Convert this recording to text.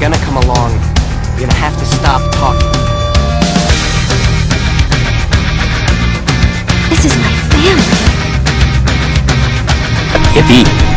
you're gonna come along, you're gonna have to stop talking. This is my family. Yippee.